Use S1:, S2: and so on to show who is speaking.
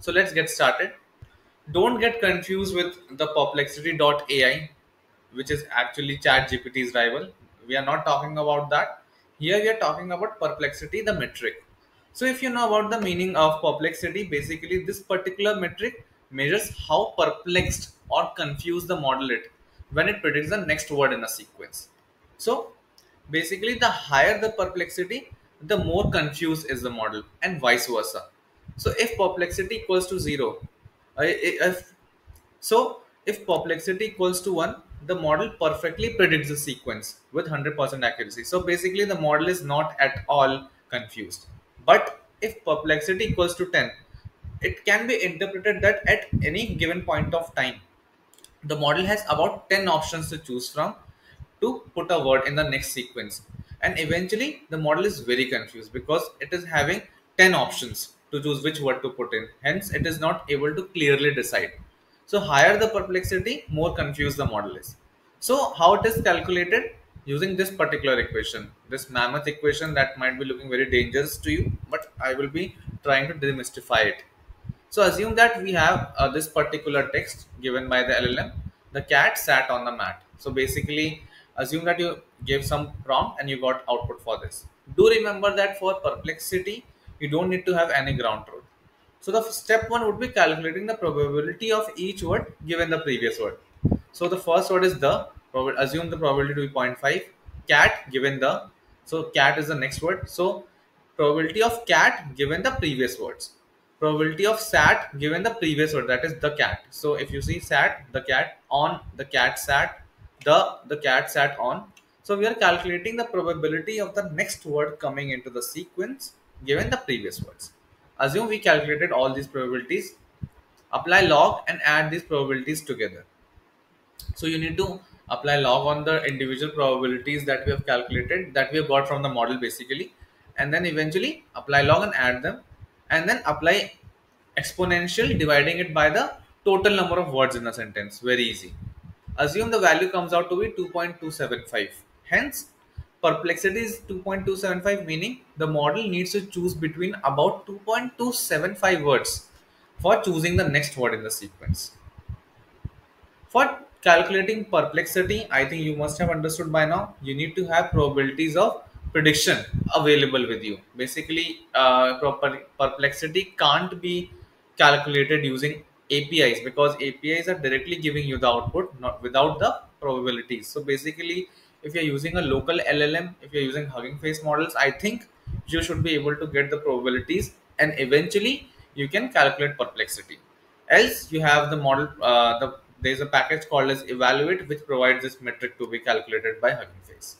S1: So let's get started. Don't get confused with the perplexity.ai, which is actually ChatGPT's rival. We are not talking about that. Here we are talking about perplexity, the metric. So if you know about the meaning of perplexity, basically this particular metric measures how perplexed or confused the model it when it predicts the next word in a sequence. So basically the higher the perplexity, the more confused is the model and vice versa. So if perplexity equals to zero, if so if perplexity equals to 1 the model perfectly predicts the sequence with 100% accuracy. So basically the model is not at all confused. But if perplexity equals to 10 it can be interpreted that at any given point of time the model has about 10 options to choose from to put a word in the next sequence. And eventually the model is very confused because it is having 10 options to choose which word to put in hence it is not able to clearly decide so higher the perplexity more confused the model is so how it is calculated using this particular equation this mammoth equation that might be looking very dangerous to you but i will be trying to demystify it so assume that we have uh, this particular text given by the LLM. The cat sat on the mat. So basically, assume that you gave some prompt and you got output for this. Do remember that for perplexity, you don't need to have any ground truth. So the step one would be calculating the probability of each word given the previous word. So the first word is the, assume the probability to be 0.5, cat given the, so cat is the next word. So probability of cat given the previous words probability of sat given the previous word that is the cat so if you see sat the cat on the cat sat the the cat sat on so we are calculating the probability of the next word coming into the sequence given the previous words. Assume we calculated all these probabilities apply log and add these probabilities together. So you need to apply log on the individual probabilities that we have calculated that we have got from the model basically and then eventually apply log and add them and then apply exponential dividing it by the total number of words in a sentence. Very easy. Assume the value comes out to be 2.275 hence perplexity is 2.275 meaning the model needs to choose between about 2.275 words for choosing the next word in the sequence for calculating perplexity i think you must have understood by now you need to have probabilities of prediction available with you. Basically, uh, perplexity can't be calculated using APIs because APIs are directly giving you the output not without the probabilities. So basically, if you're using a local LLM, if you're using Hugging Face models, I think you should be able to get the probabilities and eventually you can calculate perplexity. Else, you have the model. Uh, the there's a package called as evaluate which provides this metric to be calculated by Hugging Face.